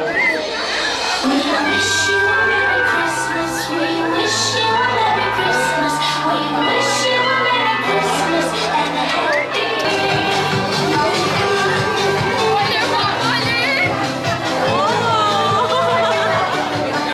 wish you.